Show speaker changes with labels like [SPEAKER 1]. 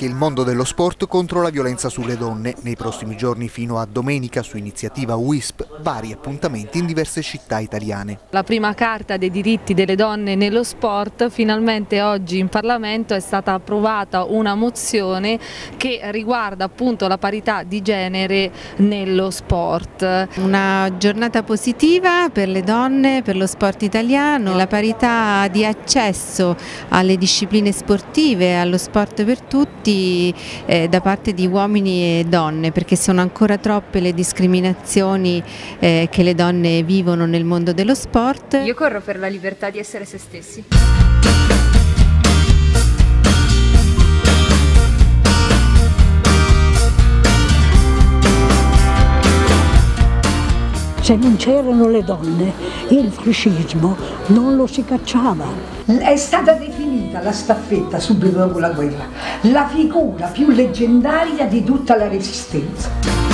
[SPEAKER 1] anche il mondo dello sport contro la violenza sulle donne. Nei prossimi giorni fino a domenica, su iniziativa WISP, vari appuntamenti in diverse città italiane.
[SPEAKER 2] La prima carta dei diritti delle donne nello sport, finalmente oggi in Parlamento è stata approvata una mozione che riguarda appunto la parità di genere nello sport.
[SPEAKER 3] Una giornata positiva per le donne, per lo sport italiano, la parità di accesso alle discipline sportive, allo sport per tutti eh, da parte di uomini e donne perché sono ancora troppe le discriminazioni eh, che le donne vivono nel mondo dello sport.
[SPEAKER 4] Io corro per la libertà di essere se stessi.
[SPEAKER 5] Se non c'erano le donne, il fascismo non lo si cacciava.
[SPEAKER 6] È stata definita la staffetta subito dopo la guerra la figura più leggendaria di tutta la resistenza.